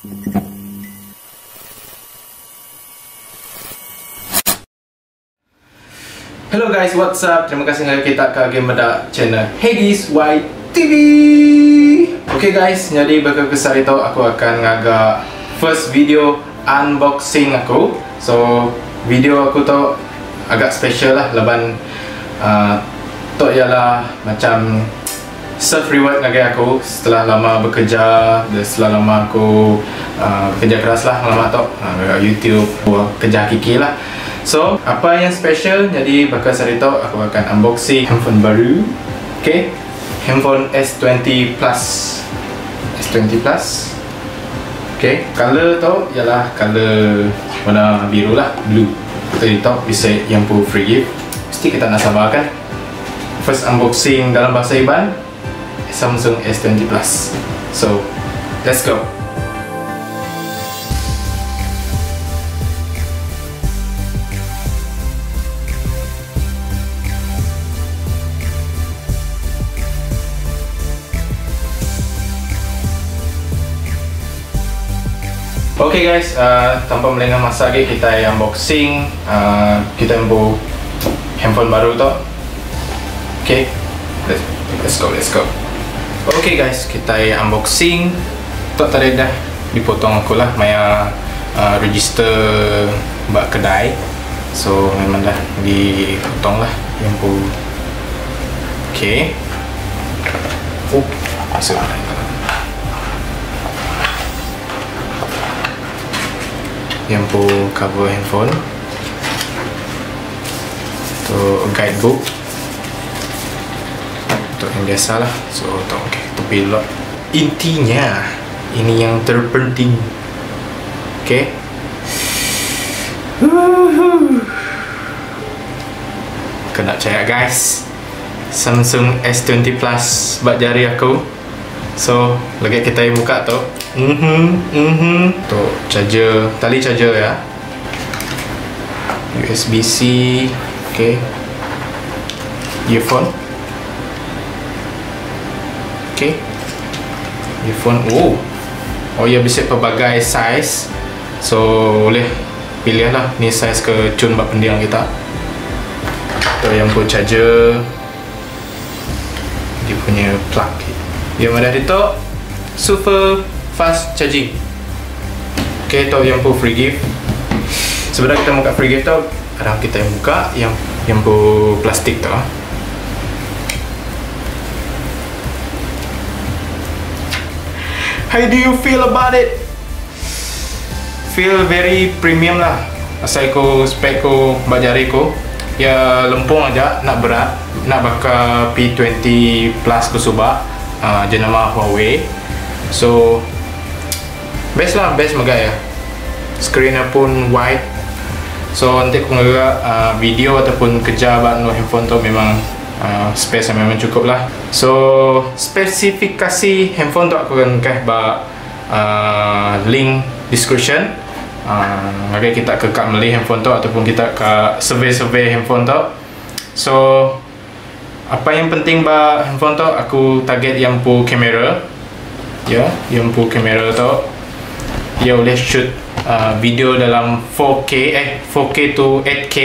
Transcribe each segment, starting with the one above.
Hello guys, what's up? Terima kasih kerana kita ke Game Medak channel. Hegis YTV Okay guys, jadi bakal kesal itu aku akan ngagak first video unboxing aku. So, video aku tu agak special lah Leban uh, tu ialah macam self reward ngagak aku Setelah lama bekerja, setelah lama aku uh, bekerja keras lah lama tu uh, YouTube, kerja hakiki lah So, apa yang special jadi bakal saya tahu aku akan unboxing handphone baru. Okay. Handphone S20 Plus. S20 Plus. Okay, color tu ialah color warna biru lah, blue. Tadi tu bisa yang pun free gift. Mesti kita nak sabar kan. First unboxing dalam bahasa Iban Samsung S20 Plus. So, let's go. Okay guys, uh, tanpa melengah masa lagi kita unboxing uh, kita ambil handphone baru tu. Okay, let's, let's go, let's go. Okay guys, kita unboxing. Tu tadi dah dipotong aku lah, maya uh, register buat kedai. So memang dah dipotong lah yang pun. Okay. Oh, masuk. yang pun cover handphone tu guidebook untuk yang biasa lah so tu okay, tu pilot intinya ini yang terpenting ok kena percaya guys Samsung S20 Plus buat jari aku so lagi kita buka tu Mhm, mhm. Untuk charger, tali charger ya. USB-C, okay. Earphone. Okay. Earphone. Oh. Oh ya bisa pelbagai size. So boleh pilih lah ni size ke cun buat pendiang kita. Atau yang pun charger. Dia punya plug. Yang ada itu super fast charging ok tu yang pun free gift sebenarnya kita buka free gift tu kadang kita yang buka yang yang pun plastik tu how do you feel about it? Feel very premium lah. Asal ko spek ko bajari ko ya lempung aja nak berat nak bakal P20 plus ko subak uh, jenama Huawei. So best lah best magai ya. Screen pun wide. So nanti aku uh, video ataupun kerja no handphone tu memang uh, space yang memang cukup lah. So spesifikasi handphone tu aku akan kasih buat uh, link description. Uh, agar kita ke kat beli handphone tu ataupun kita ke survey-survey handphone tu. So apa yang penting ba handphone tu aku target yang pu kamera. Ya yang pu kamera tu. Dia boleh shoot uh, video dalam 4K eh 4K to 8K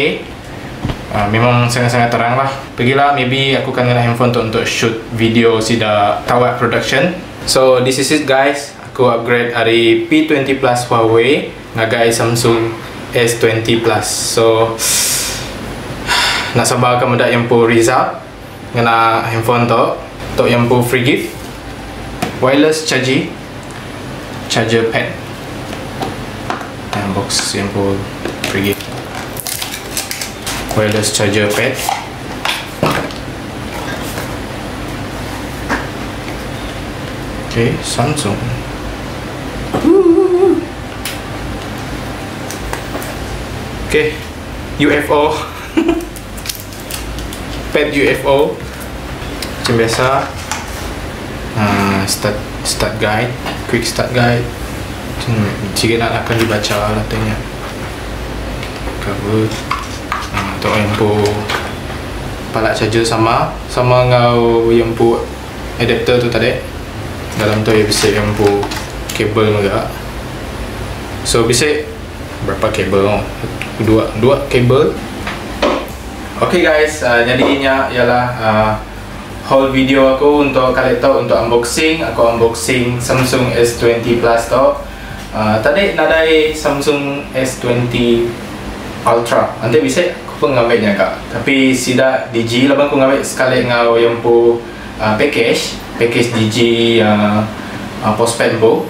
uh, memang sangat-sangat terang lah. Pergilah maybe aku akan guna handphone tu untuk shoot video sida tawat production. So this is it guys. Aku upgrade dari P20 Plus Huawei ngagai Samsung S20 Plus. So nak sabar akan mendak yang pun result ngena handphone tu untuk yang pun free gift. Wireless charger charger pad. Box yang pun pergi wireless charger pad ok Samsung. Ok UFO pad UFO macam biasa. Uh, start start guide quick start guide. Hmm, jika nak akan dibaca lah tanya. Cover untuk yang pu palak charger sama sama ngau yang pu adapter tu tadi dalam tu ya bisa yang pu kabel juga So bisa berapa kabel oh? Dua dua kabel. Okay guys, uh, jadinya ialah uh, whole video aku untuk kali tahu untuk unboxing. Aku unboxing Samsung S20 Plus tu. Uh, tadi nadai Samsung S20 Ultra. Nanti bisa pun ngambilnya kak. Tapi sida DG lah bang. Aku ngambil sekali ngau yang pu uh, package, package DG uh, uh, postpaid bu.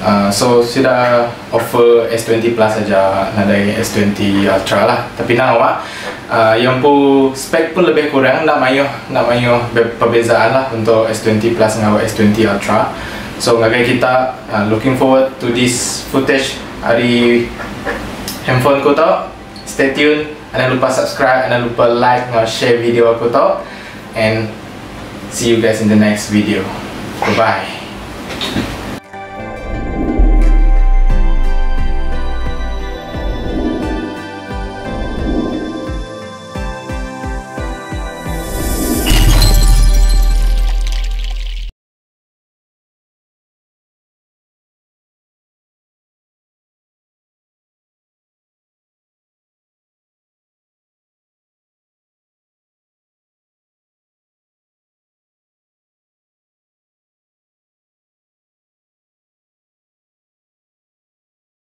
Uh, so sudah offer S20 Plus saja nadai S20 Ultra lah. Tapi nawa uh, yang pu spek pun lebih kurang. Nak mayo nak mayo perbezaan lah untuk S20 Plus dengan S20 Ultra. So ngagai kita uh, looking forward to this footage. Hari handphone ko to stay tune jangan lupa subscribe jangan lupa like dan share video aku to and see you guys in the next video. Bye bye